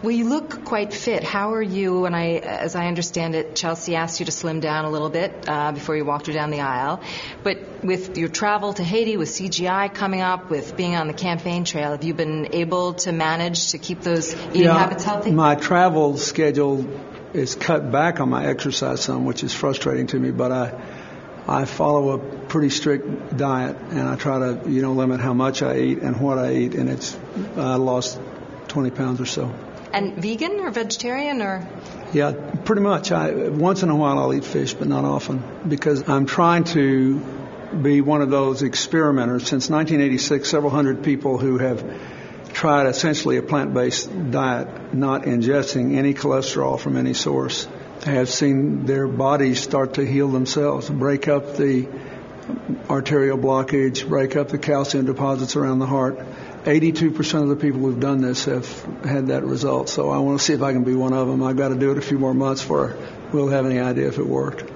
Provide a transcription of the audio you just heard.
Well, you look quite fit. How are you? And I, as I understand it, Chelsea asked you to slim down a little bit uh, before you walked her down the aisle. But with your travel to Haiti, with CGI coming up, with being on the campaign trail, have you been able to manage to keep those eating yeah, habits healthy? My travel schedule is cut back on my exercise some, which is frustrating to me. But I, I follow a pretty strict diet, and I try to, you know, limit how much I eat and what I eat, and it's I lost 20 pounds or so. And vegan or vegetarian or? Yeah, pretty much. I once in a while I'll eat fish, but not often because I'm trying to be one of those experimenters. Since 1986, several hundred people who have tried essentially a plant-based diet, not ingesting any cholesterol from any source, have seen their bodies start to heal themselves, break up the arterial blockage, break up the calcium deposits around the heart 82% of the people who've done this have had that result. So I want to see if I can be one of them. I've got to do it a few more months before we'll have any idea if it worked.